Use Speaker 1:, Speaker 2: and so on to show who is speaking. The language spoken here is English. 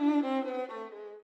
Speaker 1: Mm-hmm.